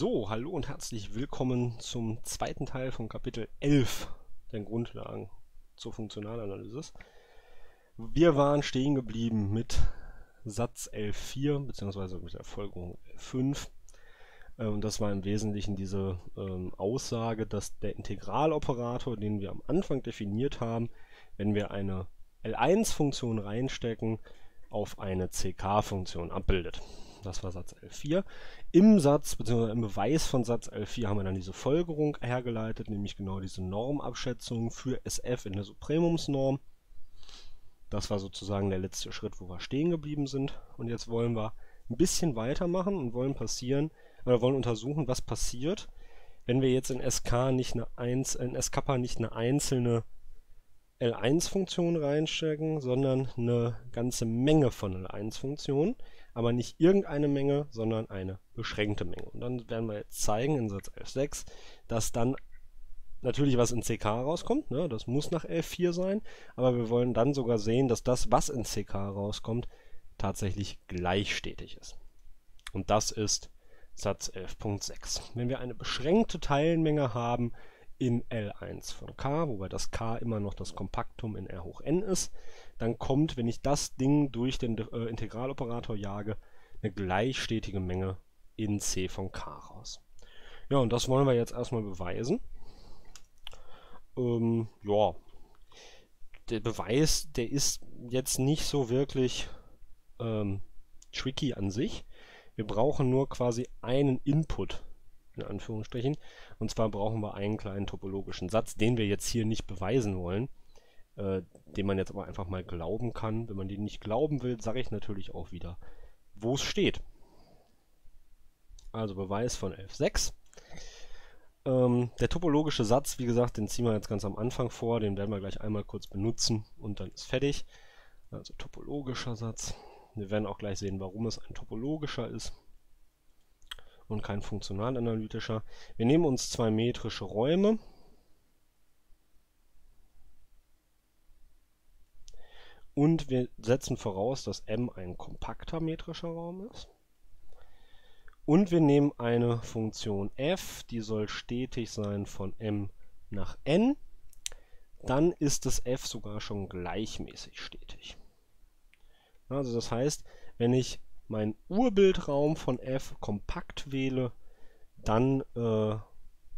So, hallo und herzlich willkommen zum zweiten Teil von Kapitel 11 der Grundlagen zur Funktionalanalysis. Wir waren stehen geblieben mit Satz 11.4 beziehungsweise mit der Folgerung 5. Und das war im Wesentlichen diese ähm, Aussage, dass der Integraloperator, den wir am Anfang definiert haben, wenn wir eine L1-Funktion reinstecken, auf eine CK-Funktion abbildet. Das war Satz 11.4. Im Satz, bzw. im Beweis von Satz 11.4 haben wir dann diese Folgerung hergeleitet, nämlich genau diese Normabschätzung für SF in der Supremumsnorm. Das war sozusagen der letzte Schritt, wo wir stehen geblieben sind. Und jetzt wollen wir ein bisschen weitermachen und wollen passieren, oder wollen untersuchen, was passiert, wenn wir jetzt in SK nicht eine 1, in SKPA nicht eine einzelne L1-Funktion reinstecken, sondern eine ganze Menge von L1-Funktionen aber nicht irgendeine Menge, sondern eine beschränkte Menge. Und dann werden wir jetzt zeigen in Satz 11.6, dass dann natürlich was in CK rauskommt, ne? das muss nach 11.4 sein, aber wir wollen dann sogar sehen, dass das, was in CK rauskommt, tatsächlich gleichstetig ist. Und das ist Satz 11.6. Wenn wir eine beschränkte Teilmenge haben in L1 von K, wobei das K immer noch das Kompaktum in R hoch n ist, dann kommt, wenn ich das Ding durch den äh, Integraloperator jage, eine gleichstetige Menge in C von K raus. Ja, und das wollen wir jetzt erstmal beweisen. Ähm, ja, der Beweis, der ist jetzt nicht so wirklich ähm, tricky an sich. Wir brauchen nur quasi einen Input, in Anführungsstrichen. Und zwar brauchen wir einen kleinen topologischen Satz, den wir jetzt hier nicht beweisen wollen äh, den man jetzt aber einfach mal glauben kann. Wenn man den nicht glauben will, sage ich natürlich auch wieder, wo es steht. Also Beweis von 11.6. Ähm, der topologische Satz, wie gesagt, den ziehen wir jetzt ganz am Anfang vor, den werden wir gleich einmal kurz benutzen und dann ist fertig. Also topologischer Satz. Wir werden auch gleich sehen, warum es ein topologischer ist und kein funktionalanalytischer. Wir nehmen uns zwei metrische Räume Und wir setzen voraus, dass M ein kompakter metrischer Raum ist. Und wir nehmen eine Funktion f, die soll stetig sein von m nach n. Dann ist das f sogar schon gleichmäßig stetig. Also das heißt, wenn ich meinen Urbildraum von f kompakt wähle, dann äh,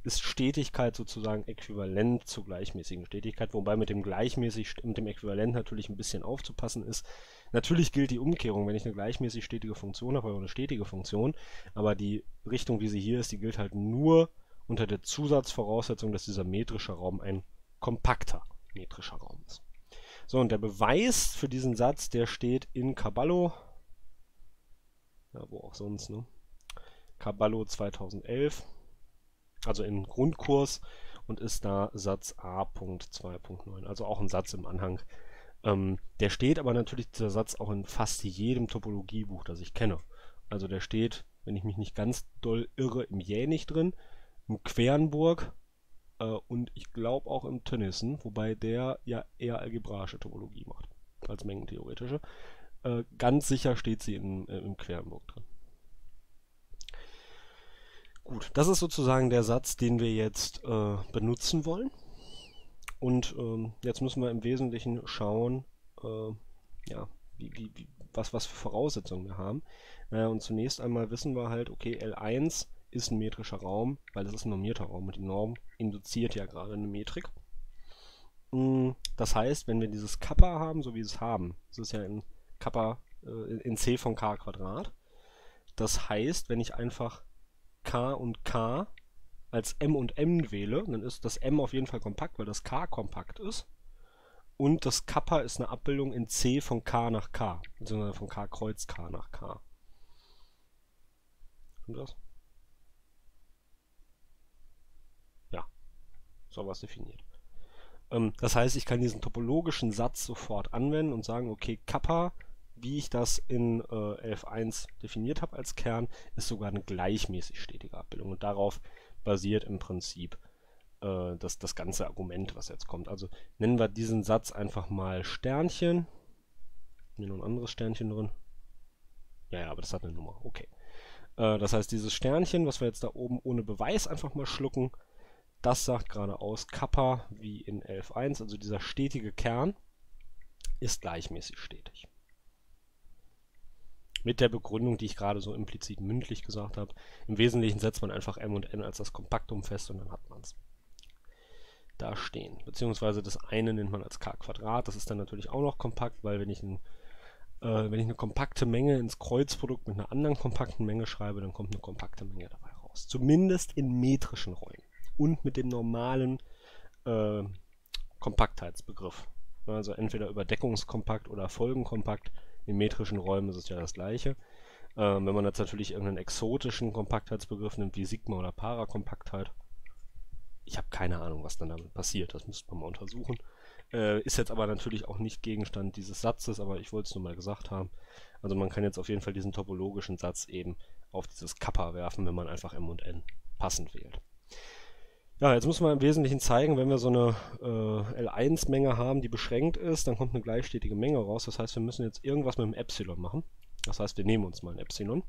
ist Stetigkeit sozusagen äquivalent zur gleichmäßigen Stetigkeit, wobei mit dem gleichmäßig mit dem Äquivalent natürlich ein bisschen aufzupassen ist. Natürlich gilt die Umkehrung, wenn ich eine gleichmäßig stetige Funktion habe, oder eine stetige Funktion, aber die Richtung, wie sie hier ist, die gilt halt nur unter der Zusatzvoraussetzung, dass dieser metrische Raum ein kompakter metrischer Raum ist. So, und der Beweis für diesen Satz, der steht in Caballo, ja, wo auch sonst, ne? Caballo 2011 also im Grundkurs und ist da Satz A.2.9, also auch ein Satz im Anhang. Ähm, der steht aber natürlich, dieser Satz, auch in fast jedem Topologiebuch, das ich kenne. Also der steht, wenn ich mich nicht ganz doll irre, im Jänig drin, im Quernburg äh, und ich glaube auch im Tennyson, wobei der ja eher algebraische Topologie macht als mengentheoretische. Äh, ganz sicher steht sie in, äh, im Quernburg drin. Gut, das ist sozusagen der Satz, den wir jetzt äh, benutzen wollen. Und ähm, jetzt müssen wir im Wesentlichen schauen, äh, ja, wie, wie, wie, was, was für Voraussetzungen wir haben. Naja, und zunächst einmal wissen wir halt, okay, L1 ist ein metrischer Raum, weil es ist ein normierter Raum und die Norm induziert ja gerade eine Metrik. Mm, das heißt, wenn wir dieses Kappa haben, so wie wir es haben, das ist ja in Kappa äh, in C von K Quadrat. Das heißt, wenn ich einfach K und K als M und M wähle, dann ist das M auf jeden Fall kompakt, weil das K kompakt ist. Und das Kappa ist eine Abbildung in C von K nach K, beziehungsweise von K kreuz K nach K. Und das? Ja, so was definiert. Ähm, das heißt, ich kann diesen topologischen Satz sofort anwenden und sagen, okay, Kappa wie ich das in äh, 11.1 definiert habe als Kern, ist sogar eine gleichmäßig stetige Abbildung. Und darauf basiert im Prinzip äh, das, das ganze Argument, was jetzt kommt. Also nennen wir diesen Satz einfach mal Sternchen. Hier noch ein anderes Sternchen drin. Ja, ja, aber das hat eine Nummer. Okay. Äh, das heißt, dieses Sternchen, was wir jetzt da oben ohne Beweis einfach mal schlucken, das sagt geradeaus Kappa wie in 11.1, also dieser stetige Kern ist gleichmäßig stetig. Mit der Begründung, die ich gerade so implizit mündlich gesagt habe. Im Wesentlichen setzt man einfach m und n als das Kompaktum fest und dann hat man es. Da stehen. Beziehungsweise das eine nennt man als k Quadrat. Das ist dann natürlich auch noch kompakt, weil wenn ich, ein, äh, wenn ich eine kompakte Menge ins Kreuzprodukt mit einer anderen kompakten Menge schreibe, dann kommt eine kompakte Menge dabei raus. Zumindest in metrischen Räumen und mit dem normalen äh, Kompaktheitsbegriff. Also entweder Überdeckungskompakt oder Folgenkompakt. In metrischen Räumen ist es ja das gleiche. Ähm, wenn man jetzt natürlich irgendeinen exotischen Kompaktheitsbegriff nimmt, wie Sigma oder Parakompaktheit, ich habe keine Ahnung, was dann damit passiert. Das müsste man mal untersuchen. Äh, ist jetzt aber natürlich auch nicht Gegenstand dieses Satzes, aber ich wollte es nur mal gesagt haben. Also man kann jetzt auf jeden Fall diesen topologischen Satz eben auf dieses Kappa werfen, wenn man einfach M und N passend wählt. Ja, jetzt muss man im Wesentlichen zeigen, wenn wir so eine äh, L1-Menge haben, die beschränkt ist, dann kommt eine gleichstetige Menge raus. Das heißt, wir müssen jetzt irgendwas mit dem Epsilon machen. Das heißt, wir nehmen uns mal ein Epsilon.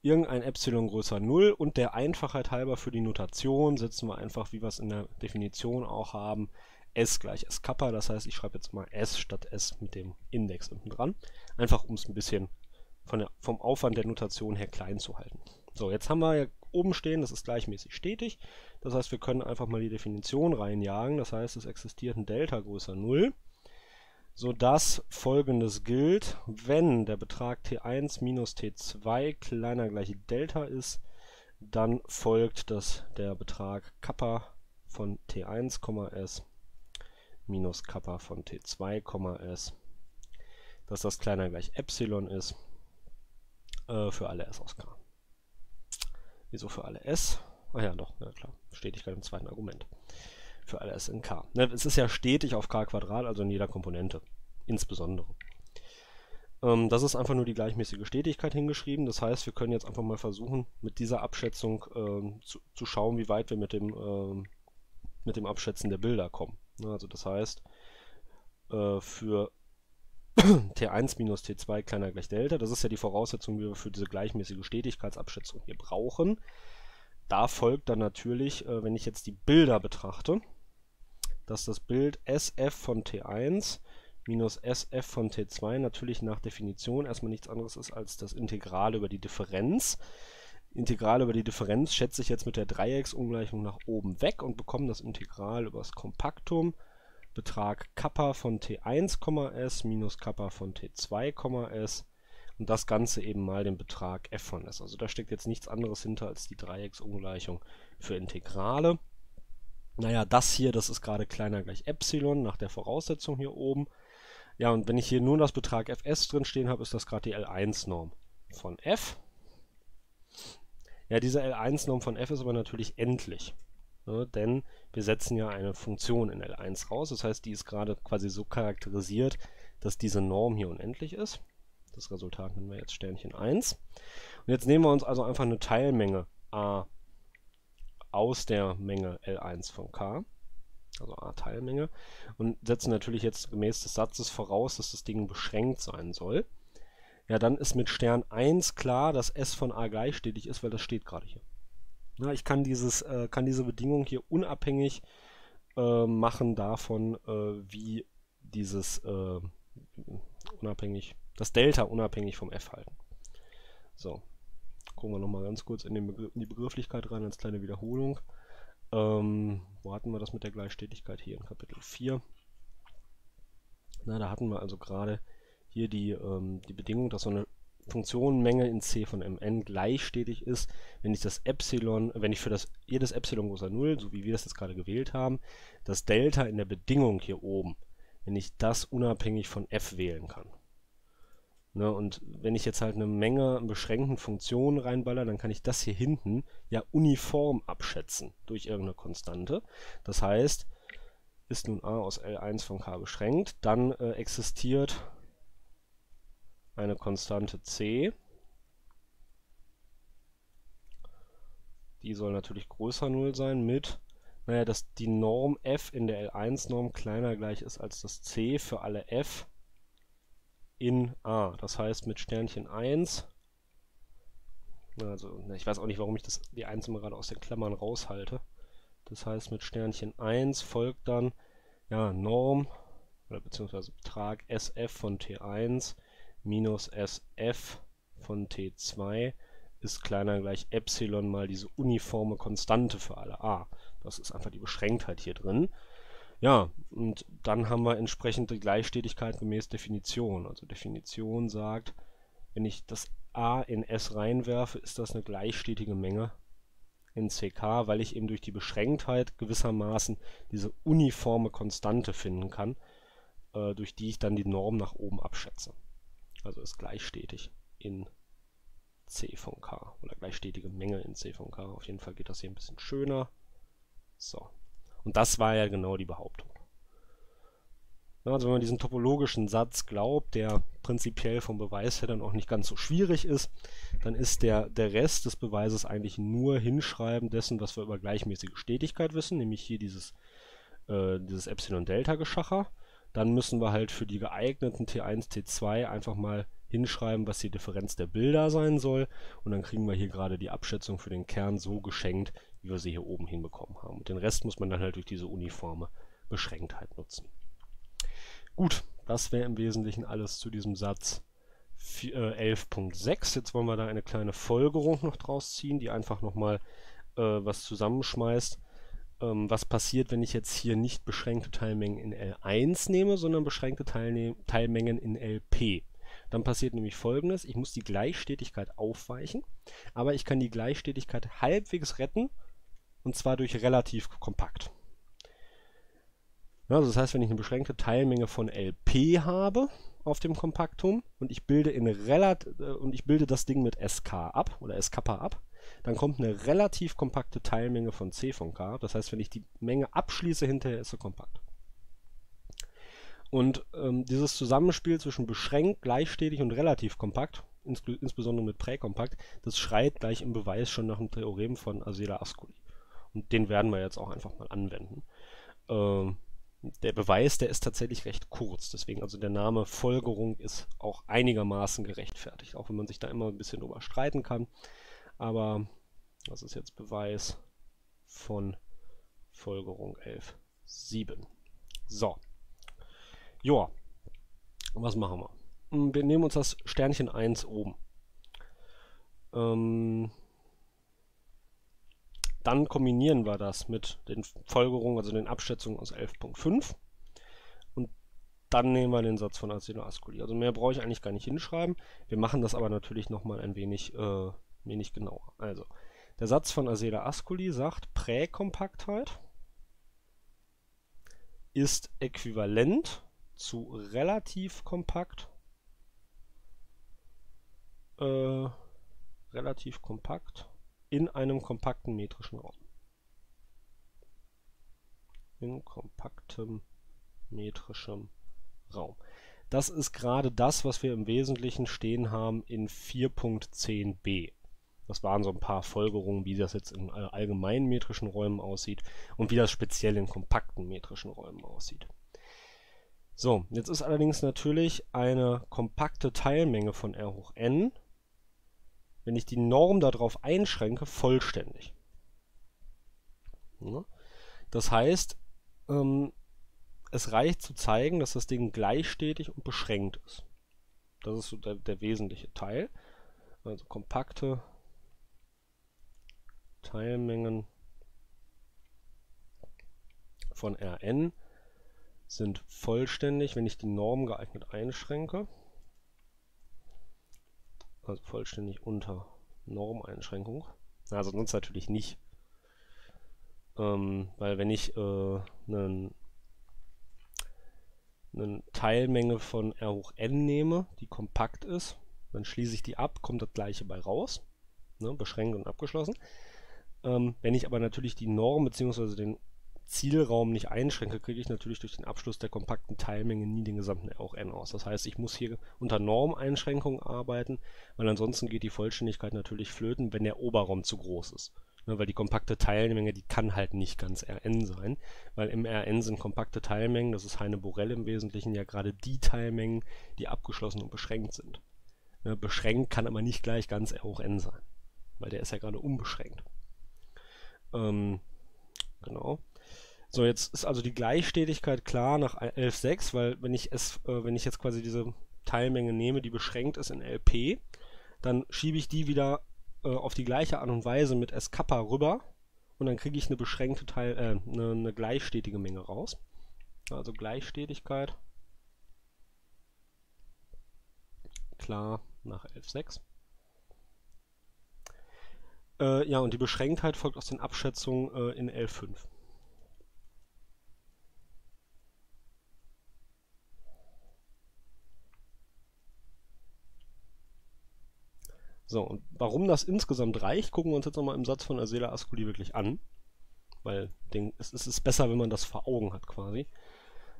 Irgendein Epsilon größer 0 und der Einfachheit halber für die Notation setzen wir einfach, wie wir es in der Definition auch haben, s gleich s Kappa. Das heißt, ich schreibe jetzt mal s statt s mit dem Index unten dran. Einfach um es ein bisschen der, vom Aufwand der Notation her klein zu halten. So, jetzt haben wir ja oben stehen, das ist gleichmäßig stetig. Das heißt, wir können einfach mal die Definition reinjagen. Das heißt, es existiert ein Delta größer 0, sodass folgendes gilt, wenn der Betrag T1 minus T2 kleiner gleich Delta ist, dann folgt, dass der Betrag Kappa von T1, S minus Kappa von T2, S, dass das kleiner gleich Epsilon ist äh, für alle S aus K. Wieso für alle S? Ah ja, doch, ja klar. Stetigkeit im zweiten Argument. Für alle S in K. Ne, es ist ja stetig auf K Quadrat, also in jeder Komponente. Insbesondere. Ähm, das ist einfach nur die gleichmäßige Stetigkeit hingeschrieben. Das heißt, wir können jetzt einfach mal versuchen, mit dieser Abschätzung ähm, zu, zu, schauen, wie weit wir mit dem, ähm, mit dem Abschätzen der Bilder kommen. Ne, also das heißt, äh, für T1 minus T2 kleiner gleich Delta. Das ist ja die Voraussetzung, die wir für diese gleichmäßige Stetigkeitsabschätzung hier brauchen. Da folgt dann natürlich, äh, wenn ich jetzt die Bilder betrachte, dass das Bild SF von T1 minus SF von T2 natürlich nach Definition erstmal nichts anderes ist als das Integral über die Differenz. Integral über die Differenz schätze ich jetzt mit der Dreiecksungleichung nach oben weg und bekomme das Integral über das Kompaktum Betrag Kappa von T1, minus Kappa von T2, s und das Ganze eben mal den Betrag f von s. Also da steckt jetzt nichts anderes hinter als die Dreiecksungleichung für Integrale. Naja, das hier, das ist gerade kleiner gleich Epsilon nach der Voraussetzung hier oben. Ja, und wenn ich hier nur das Betrag fs drin stehen habe, ist das gerade die L1-Norm von f. Ja, diese L1-Norm von f ist aber natürlich endlich. Ne, denn wir setzen ja eine Funktion in L1 raus. Das heißt, die ist gerade quasi so charakterisiert, dass diese Norm hier unendlich ist. Das Resultat nennen wir jetzt Sternchen 1. Und jetzt nehmen wir uns also einfach eine Teilmenge a aus der Menge L1 von k, also a Teilmenge, und setzen natürlich jetzt gemäß des Satzes voraus, dass das Ding beschränkt sein soll. Ja, dann ist mit Stern 1 klar, dass s von a gleichstetig ist, weil das steht gerade hier. Ja, ich kann, dieses, äh, kann diese Bedingung hier unabhängig äh, machen davon, äh, wie dieses äh, unabhängig, das Delta unabhängig vom f halten. So, gucken wir nochmal ganz kurz in, in, die Begrifflichkeit rein als kleine Wiederholung. Ähm, wo hatten wir das mit der Gleichstetigkeit? Hier in Kapitel 4. Na, da hatten wir also gerade hier die, ähm, die Bedingung, dass so eine Funktionenmenge in C von Mn gleichstetig ist, wenn ich das Epsilon, wenn ich für das jedes Epsilon größer 0, so wie wir das jetzt gerade gewählt haben, das Delta in der Bedingung hier oben, wenn ich das unabhängig von f wählen kann. Ne, und wenn ich jetzt halt eine Menge an beschränkten Funktionen reinballer, dann kann ich das hier hinten ja uniform abschätzen durch irgendeine Konstante. Das heißt, ist nun a aus L1 von k beschränkt, dann äh, existiert eine Konstante c. Die soll natürlich größer 0 sein mit, naja, dass die Norm f in der L1-Norm kleiner gleich ist als das c für alle f in A. Das heißt mit Sternchen 1, also ich weiß auch nicht, warum ich das, die 1 immer gerade aus den Klammern raushalte. Das heißt mit Sternchen 1 folgt dann ja, Norm oder beziehungsweise Betrag SF von T1 minus SF von T2 ist kleiner gleich Epsilon mal diese uniforme Konstante für alle a. Das ist einfach die Beschränktheit hier drin. Ja, und dann haben wir entsprechend die Gleichstetigkeit gemäß Definition. Also Definition sagt, wenn ich das a in S reinwerfe, ist das eine gleichstetige Menge in CK, weil ich eben durch die Beschränktheit gewissermaßen diese uniforme Konstante finden kann, äh, durch die ich dann die Norm nach oben abschätze. Also ist gleichstetig in C von K oder gleichstetige Menge in C von K. Auf jeden Fall geht das hier ein bisschen schöner. So. Und das war ja genau die Behauptung. Also wenn man diesen topologischen Satz glaubt, der prinzipiell vom Beweis her dann auch nicht ganz so schwierig ist, dann ist der, der Rest des Beweises eigentlich nur Hinschreiben dessen, was wir über gleichmäßige Stetigkeit wissen, nämlich hier dieses, äh, dieses Epsilon-Delta-Geschacher. Dann müssen wir halt für die geeigneten T1, T2 einfach mal hinschreiben, was die Differenz der Bilder sein soll. Und dann kriegen wir hier gerade die Abschätzung für den Kern so geschenkt, wie wir sie hier oben hinbekommen haben. Und den Rest muss man dann halt durch diese uniforme Beschränktheit nutzen. Gut, das wäre im Wesentlichen alles zu diesem Satz 11.6. Äh, Jetzt wollen wir da eine kleine Folgerung noch draus ziehen, die einfach nochmal äh, was zusammenschmeißt. Ähm, was passiert, wenn ich jetzt hier nicht beschränkte Teilmengen in L1 nehme, sondern beschränkte Teilne Teilmengen in LP? Dann passiert nämlich folgendes, ich muss die Gleichstetigkeit aufweichen, aber ich kann die Gleichstetigkeit halbwegs retten, und zwar durch relativ kompakt. Also das heißt, wenn ich eine beschränkte Teilmenge von LP habe auf dem Kompaktum und ich bilde, in Relat äh, und ich bilde das Ding mit SK ab oder SKappa ab, dann kommt eine relativ kompakte Teilmenge von C von K. Das heißt, wenn ich die Menge abschließe, hinterher ist sie kompakt. Und ähm, dieses Zusammenspiel zwischen beschränkt, gleichstetig und relativ kompakt, ins insbesondere mit präkompakt, das schreit gleich im Beweis schon nach dem Theorem von Asela Ascoli. Und den werden wir jetzt auch einfach mal anwenden. Ähm, der Beweis, der ist tatsächlich recht kurz. Deswegen, also der Name Folgerung ist auch einigermaßen gerechtfertigt, auch wenn man sich da immer ein bisschen drüber streiten kann. Aber das ist jetzt Beweis von Folgerung 11.7. So. Joa. Was machen wir? Hm, wir nehmen uns das Sternchen 1 oben. Ähm, dann kombinieren wir das mit den Folgerungen, also den Abschätzungen aus 11.5. Und dann nehmen wir den Satz von Arseno Ascoli. Also mehr brauche ich eigentlich gar nicht hinschreiben. Wir machen das aber natürlich nochmal ein wenig, äh, wenig genauer. Also, der Satz von Asela Ascoli sagt, Präkompaktheit ist äquivalent zu relativ kompakt. Äh, relativ kompakt in einem kompakten metrischen Raum. In kompaktem metrischem Raum. Das ist gerade das, was wir im Wesentlichen stehen haben in 4.10b. Das waren so ein paar Folgerungen, wie das jetzt in allgemeinen metrischen Räumen aussieht und wie das speziell in kompakten metrischen Räumen aussieht. So, jetzt ist allerdings natürlich eine kompakte Teilmenge von R hoch n wenn ich die Norm darauf einschränke, vollständig. Das heißt, ähm, es reicht zu zeigen, dass das Ding gleichstetig und beschränkt ist. Das ist so der, der wesentliche Teil. Also kompakte Teilmengen von Rn sind vollständig, wenn ich die Norm geeignet einschränke also vollständig unter Normeinschränkung. Also sonst natürlich nicht. Ähm, weil wenn ich äh, eine Teilmenge von R hoch n nehme, die kompakt ist, dann schließe ich die ab, kommt das gleiche bei raus. Ne, beschränkt und abgeschlossen. Ähm, wenn ich aber natürlich die Norm bzw. den Zielraum nicht einschränke, kriege ich natürlich durch den Abschluss der kompakten Teilmenge nie den gesamten auch n aus. Das heißt, ich muss hier unter Normeinschränkungen arbeiten, weil ansonsten geht die Vollständigkeit natürlich flöten, wenn der Oberraum zu groß ist. Ne, weil die kompakte Teilmenge, die kann halt nicht ganz Rn sein, weil im Rn sind kompakte Teilmengen, das ist Heine Borel im Wesentlichen, ja gerade die Teilmengen, die abgeschlossen und beschränkt sind. Ne, beschränkt kann aber nicht gleich ganz hoch n sein, weil der ist ja gerade unbeschränkt. Ähm, genau. So, jetzt ist also die Gleichstetigkeit klar nach 11.6, weil wenn ich es, äh, wenn ich jetzt quasi diese Teilmenge nehme, die beschränkt ist in LP, dann schiebe ich die wieder äh, auf die gleiche Art und Weise mit S Kappa rüber und dann kriege ich eine beschränkte Teil, äh, eine, eine gleichstetige Menge raus. Also Gleichstetigkeit. Klar, nach 11.6. Äh, ja, und die Beschränktheit folgt aus den Abschätzungen äh, in 11.5. So, und warum das insgesamt reicht, gucken wir uns jetzt nochmal im Satz von Asela Ascoli wirklich an. Weil den, es, es ist besser, wenn man das vor Augen hat quasi.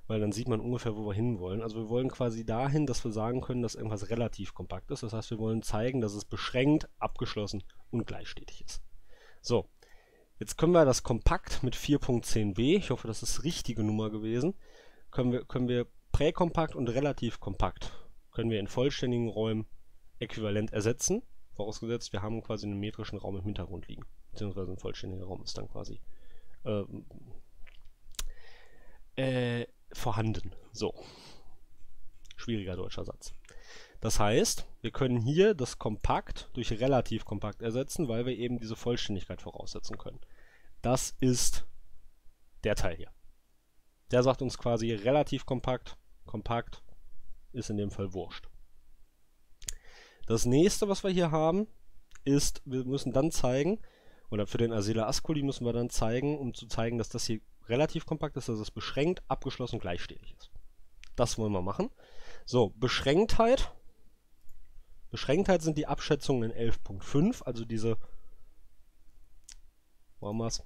Weil dann sieht man ungefähr, wo wir hinwollen. Also wir wollen quasi dahin, dass wir sagen können, dass irgendwas relativ kompakt ist. Das heißt, wir wollen zeigen, dass es beschränkt, abgeschlossen und gleichstetig ist. So, jetzt können wir das kompakt mit 4.10b, ich hoffe, das ist die richtige Nummer gewesen, können wir, können wir präkompakt und relativ kompakt, können wir in vollständigen Räumen äquivalent ersetzen. Vorausgesetzt, wir haben quasi einen metrischen Raum im Hintergrund liegen. Beziehungsweise ein vollständiger Raum ist dann quasi äh, äh, vorhanden. So. Schwieriger deutscher Satz. Das heißt, wir können hier das Kompakt durch relativ kompakt ersetzen, weil wir eben diese Vollständigkeit voraussetzen können. Das ist der Teil hier. Der sagt uns quasi relativ kompakt, kompakt ist in dem Fall wurscht. Das nächste, was wir hier haben, ist, wir müssen dann zeigen, oder für den Asela Ascoli müssen wir dann zeigen, um zu zeigen, dass das hier relativ kompakt ist, dass es beschränkt, abgeschlossen, gleichstetig ist. Das wollen wir machen. So, Beschränktheit. Beschränktheit sind die Abschätzungen in 11.5, also diese, wo haben wir es?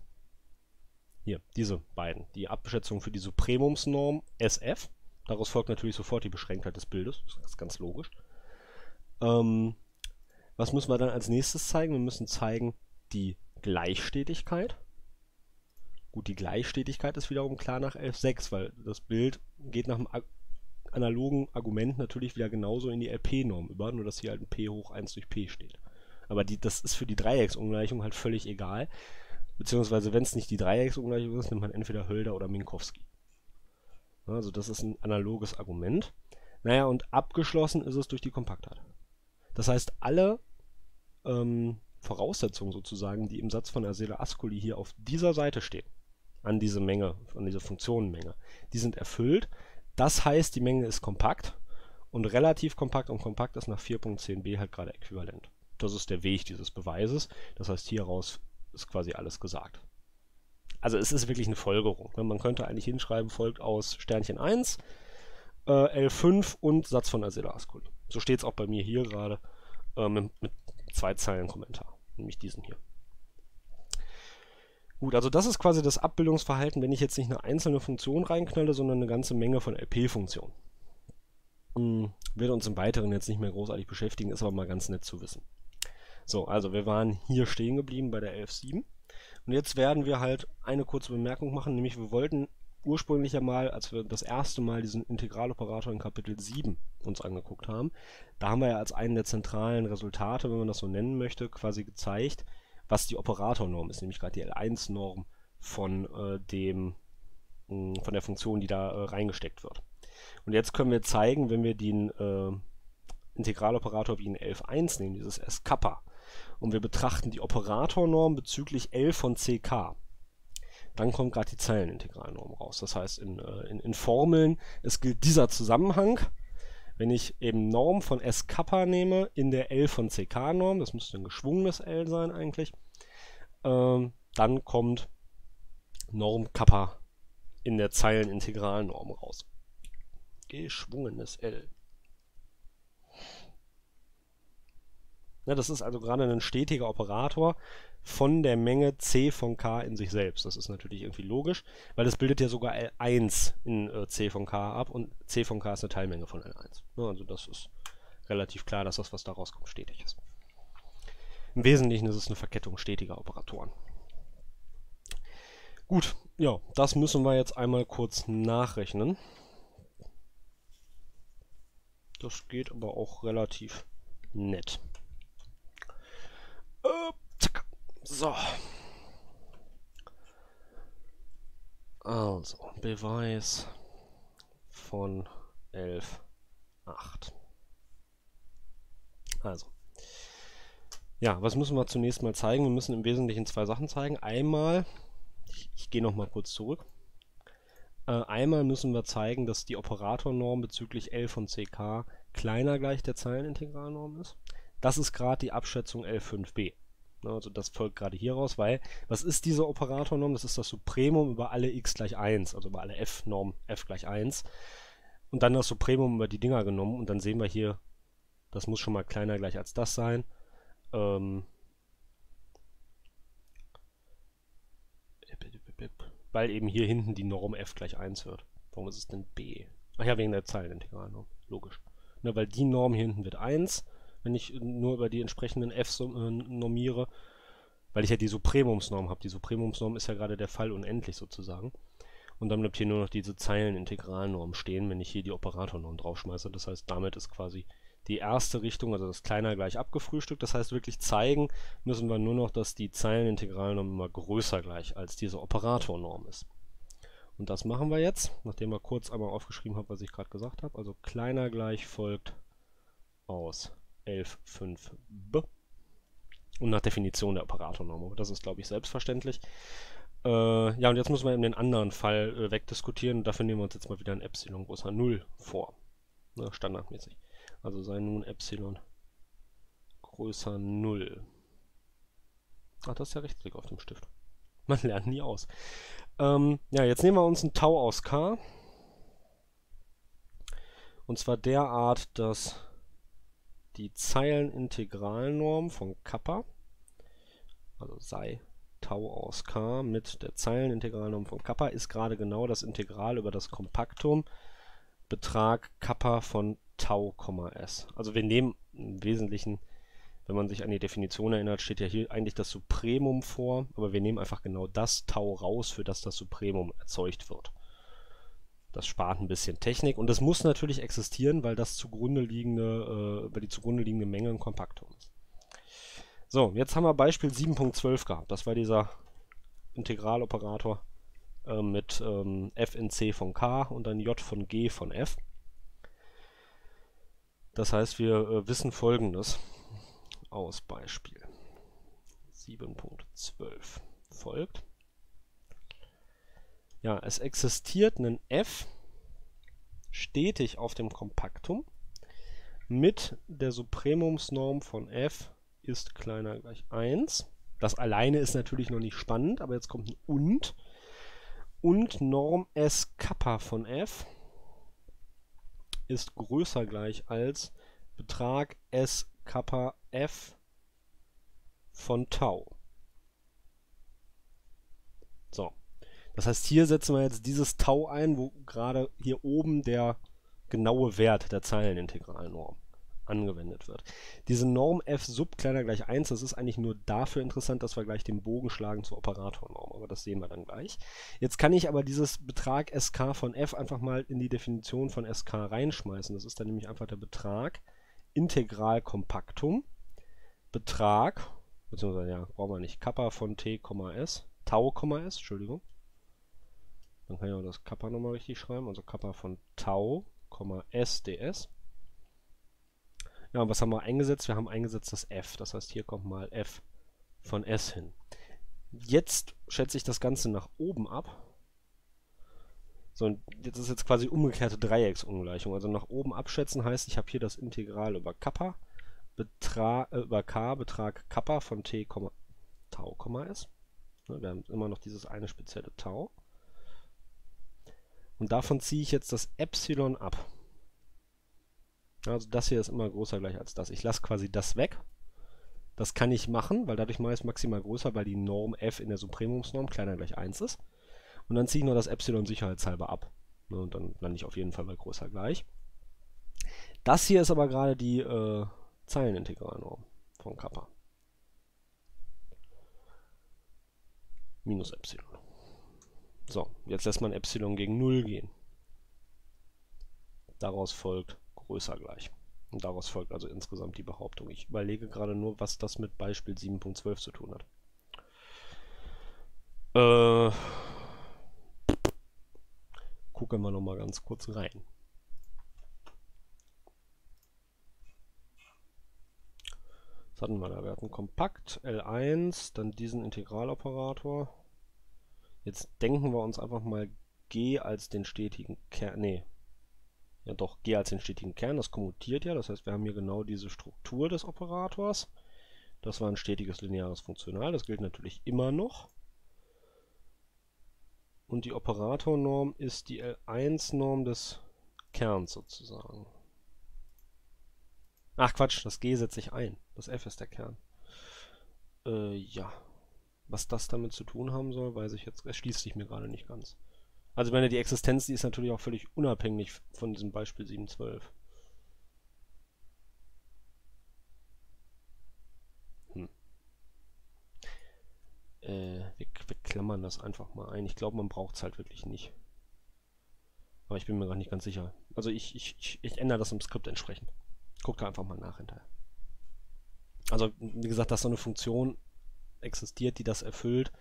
Hier, diese beiden. Die Abschätzung für die Supremumsnorm SF. Daraus folgt natürlich sofort die Beschränktheit des Bildes. Das ist ganz logisch. Ähm, was müssen wir dann als nächstes zeigen? Wir müssen zeigen die Gleichstetigkeit. Gut, die Gleichstetigkeit ist wiederum klar nach 11.6, weil das Bild geht nach dem analogen Argument natürlich wieder genauso in die LP-Norm über, nur dass hier halt ein P hoch 1 durch P steht. Aber die, das ist für die Dreiecksungleichung halt völlig egal. Beziehungsweise, wenn es nicht die Dreiecksungleichung ist, nimmt man entweder Hölder oder Minkowski. Also das ist ein analoges Argument. Naja, und abgeschlossen ist es durch die Kompaktheit. Das heißt, alle ähm, Voraussetzungen sozusagen, die im Satz von Asela Ascoli hier auf dieser Seite stehen, an diese Menge, an diese Funktionenmenge, die sind erfüllt. Das heißt, die Menge ist kompakt und relativ kompakt und kompakt ist nach 4.10b halt gerade äquivalent. Das ist der Weg dieses Beweises. Das heißt, hieraus ist quasi alles gesagt. Also es ist wirklich eine Folgerung. Ne? Man könnte eigentlich hinschreiben, folgt aus Sternchen 1, äh, L5 und Satz von Asela Ascoli. So steht es auch bei mir hier gerade äh, mit, mit zwei Zeilen Kommentar, nämlich diesen hier. Gut, also das ist quasi das Abbildungsverhalten, wenn ich jetzt nicht eine einzelne Funktion reinknalle, sondern eine ganze Menge von LP-Funktionen. Hm, wird uns im Weiteren jetzt nicht mehr großartig beschäftigen, ist aber mal ganz nett zu wissen. So, also wir waren hier stehen geblieben bei der 11.7 und jetzt werden wir halt eine kurze Bemerkung machen, nämlich wir wollten ursprünglich einmal, als wir das erste Mal diesen Integraloperator in Kapitel 7 uns angeguckt haben, da haben wir ja als einen der zentralen Resultate, wenn man das so nennen möchte, quasi gezeigt, was die Operatornorm ist, nämlich gerade die L1-Norm von äh, dem mh, von der Funktion, die da äh, reingesteckt wird. Und jetzt können wir zeigen, wenn wir den äh, Integraloperator wie in 11.1 nehmen, dieses S-Kappa, und wir betrachten die Operatornorm bezüglich L von CK, dann kommt gerade die Zeilenintegralnorm raus. Das heißt, in, äh, in, in, Formeln, es gilt dieser Zusammenhang. Wenn ich eben Norm von S Kappa nehme in der L von CK Norm, das müsste ein geschwungenes L sein eigentlich, ähm, dann kommt Norm Kappa in der Zeilenintegralnorm raus. Geschwungenes L. Ja, das ist also gerade ein stetiger Operator, von der Menge c von k in sich selbst. Das ist natürlich irgendwie logisch, weil das bildet ja sogar L1 in äh, c von k ab und c von k ist eine Teilmenge von L1. Ja, also das ist relativ klar, dass das, was da rauskommt, stetig ist. Im Wesentlichen ist es eine Verkettung stetiger Operatoren. Gut, ja, das müssen wir jetzt einmal kurz nachrechnen. Das geht aber auch relativ nett. Äh. So. Also, Beweis von 11.8. Also. Ja, was müssen wir zunächst mal zeigen? Wir müssen im Wesentlichen zwei Sachen zeigen. Einmal, ich, ich gehe nochmal kurz zurück. Äh, einmal müssen wir zeigen, dass die Operatornorm bezüglich L von CK kleiner gleich der Zeilenintegralnorm ist. Das ist gerade die Abschätzung L5b. Also das folgt gerade hieraus, weil was ist diese Operatornorm? Das ist das Supremum über alle x gleich 1, also über alle f-Norm f gleich 1. Und dann das Supremum über die Dinger genommen und dann sehen wir hier, das muss schon mal kleiner gleich als das sein. Ähm, weil eben hier hinten die Norm f gleich 1 wird. Warum ist es denn b? Ach ja, wegen der Zeilenintegralnorm. Logisch. Ne, weil die Norm hier hinten wird 1, wenn ich nur über die entsprechenden f äh, normiere, weil ich ja die Supremumsnorm habe. Die Supremumsnorm ist ja gerade der Fall unendlich sozusagen. Und dann bleibt hier nur noch diese Zeilenintegralnorm stehen, wenn ich hier die Operatornorm draufschmeiße. Das heißt, damit ist quasi die erste Richtung, also das Kleiner gleich abgefrühstückt. Das heißt, wirklich zeigen müssen wir nur noch, dass die Zeilenintegralnorm immer größer gleich als diese Operatornorm ist. Und das machen wir jetzt, nachdem wir kurz einmal aufgeschrieben haben, was ich gerade gesagt habe. Also kleiner gleich folgt aus 11.5b und nach Definition der Operatornorm. Das ist, glaube ich, selbstverständlich. Äh, ja, und jetzt müssen wir eben den anderen Fall äh, wegdiskutieren. Dafür nehmen wir uns jetzt mal wieder ein Epsilon größer 0 vor. Ne, standardmäßig. Also sei nun Epsilon größer 0. Ach, das ist ja Rechtsklick auf dem Stift. Man lernt nie aus. Ähm, ja, jetzt nehmen wir uns ein Tau aus K. Und zwar derart, dass die Zeilenintegralnorm von Kappa, also sei Tau aus K mit der Zeilenintegralnorm von Kappa, ist gerade genau das Integral über das Kompaktum Betrag Kappa von Tau, S. Also wir nehmen im Wesentlichen, wenn man sich an die Definition erinnert, steht ja hier eigentlich das Supremum vor, aber wir nehmen einfach genau das Tau raus, für das das Supremum erzeugt wird. Das spart ein bisschen Technik und das muss natürlich existieren, weil das zugrunde liegende, äh, weil die zugrunde liegende Menge ein Kompaktum ist. So, jetzt haben wir Beispiel 7.12 gehabt. Das war dieser Integraloperator äh, mit ähm, f in c von k und dann j von g von f. Das heißt, wir äh, wissen folgendes aus Beispiel 7.12 folgt. Ja, es existiert ein f stetig auf dem Kompaktum mit der Supremumsnorm von f ist kleiner gleich 1. Das alleine ist natürlich noch nicht spannend, aber jetzt kommt ein und. Und Norm S Kappa von f ist größer gleich als Betrag S Kappa F von Tau. So. Das heißt, hier setzen wir jetzt dieses Tau ein, wo gerade hier oben der genaue Wert der Zeilenintegralnorm angewendet wird. Diese Norm f sub kleiner gleich 1, das ist eigentlich nur dafür interessant, dass wir gleich den Bogen schlagen zur Operatornorm, aber das sehen wir dann gleich. Jetzt kann ich aber dieses Betrag sk von f einfach mal in die Definition von sk reinschmeißen. Das ist dann nämlich einfach der Betrag Integral Kompaktum Betrag, beziehungsweise ja, brauchen wir nicht, Kappa von t, s, Tau, s, Entschuldigung. Dann kann ich auch das Kappa nochmal richtig schreiben, also Kappa von Tau, s ds ja, und was haben wir eingesetzt? Wir haben eingesetzt das f. Das heißt, hier kommt mal f von s hin. Jetzt schätze ich das Ganze nach oben ab. So, und jetzt ist jetzt quasi umgekehrte Dreiecksungleichung. Also nach oben abschätzen heißt, ich habe hier das Integral über Kappa, Betra äh, über k, Betrag Kappa von t, Tau, s. Ne, wir haben immer noch dieses eine spezielle Tau. Und davon ziehe ich jetzt das Epsilon ab. Also das hier ist immer größer gleich als das. Ich lasse quasi das weg. Das kann ich machen, weil dadurch mache ich es maximal größer, weil die Norm f in der Supremumsnorm kleiner gleich 1 ist. Und dann ziehe ich nur das Epsilon sicherheitshalber ab. Ne, und dann lande ich auf jeden Fall bei größer gleich. Das hier ist aber gerade die äh, Zeilenintegralnorm von Kappa. Minus Epsilon. So, jetzt lässt man Epsilon gegen 0 gehen. Daraus folgt größer gleich. Und daraus folgt also insgesamt die Behauptung. Ich überlege gerade nur, was das mit Beispiel 7.12 zu tun hat. Äh, gucken wir nochmal ganz kurz rein. Was hatten wir da? Wir hatten Kompakt, L1, dann diesen Integraloperator. Jetzt denken wir uns einfach mal G als den stetigen Kern. Nee. Ja doch, G als den stetigen Kern, das kommutiert ja. Das heißt, wir haben hier genau diese Struktur des Operators. Das war ein stetiges lineares Funktional. Das gilt natürlich immer noch. Und die Operatornorm ist die L1-Norm des Kerns sozusagen. Ach Quatsch, das G setze ich ein. Das F ist der Kern. Äh, ja. Was das damit zu tun haben soll, weiß ich jetzt, erschließt sich mir gerade nicht ganz. Also meine, die Existenz, die ist natürlich auch völlig unabhängig von diesem Beispiel 712. Hm. Äh, wir, wir klammern das einfach mal ein. Ich glaube, man braucht es halt wirklich nicht. Aber ich bin mir gar nicht ganz sicher. Also ich, ich, ich, ich ändere das im Skript entsprechend. Guck da einfach mal nach hinterher. Also, wie gesagt, dass so eine Funktion existiert, die das erfüllt,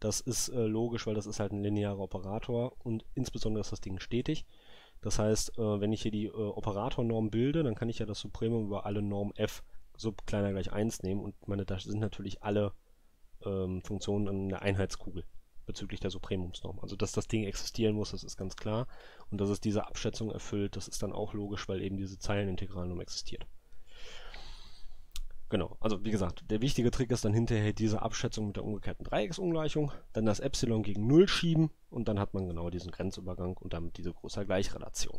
das ist äh, logisch, weil das ist halt ein linearer Operator und insbesondere ist das Ding stetig. Das heißt, äh, wenn ich hier die äh, Operatornorm bilde, dann kann ich ja das Supremum über alle Norm f sub kleiner gleich 1 nehmen und meine, da sind natürlich alle ähm, Funktionen in der Einheitskugel bezüglich der Supremumsnorm. Also dass das Ding existieren muss, das ist ganz klar. Und dass es diese Abschätzung erfüllt, das ist dann auch logisch, weil eben diese Zeilenintegralnorm existiert. Genau, also wie gesagt, der wichtige Trick ist dann hinterher diese Abschätzung mit der umgekehrten Dreiecksungleichung, dann das Epsilon gegen 0 schieben und dann hat man genau diesen Grenzübergang und damit diese große Gleichrelation.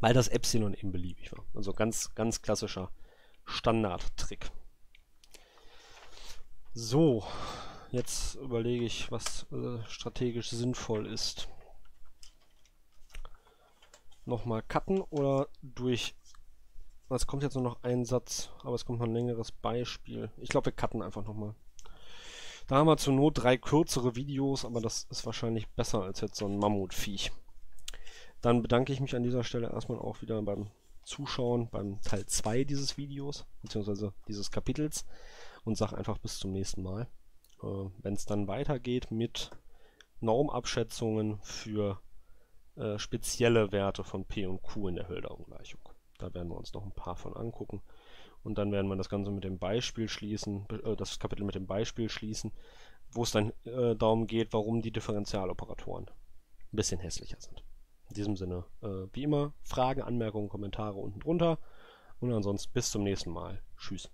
Weil das Epsilon eben beliebig war. Also ganz, ganz klassischer Standardtrick. So, jetzt überlege ich, was äh, strategisch sinnvoll ist. Nochmal cutten oder durch es kommt jetzt nur noch ein Satz, aber es kommt noch ein längeres Beispiel. Ich glaube, wir cutten einfach nochmal. Da haben wir zur Not drei kürzere Videos, aber das ist wahrscheinlich besser als jetzt so ein Mammutviech. Dann bedanke ich mich an dieser Stelle erstmal auch wieder beim Zuschauen beim Teil 2 dieses Videos, beziehungsweise dieses Kapitels und sage einfach bis zum nächsten Mal. Äh, Wenn es dann weitergeht mit Normabschätzungen für äh, spezielle Werte von P und Q in der Hölder-Ungleichung. Da werden wir uns noch ein paar von angucken. Und dann werden wir das Ganze mit dem Beispiel schließen, äh, das Kapitel mit dem Beispiel schließen, wo es dann äh, darum geht, warum die Differentialoperatoren ein bisschen hässlicher sind. In diesem Sinne, äh, wie immer, Fragen, Anmerkungen, Kommentare unten drunter. Und ansonsten bis zum nächsten Mal. Tschüss.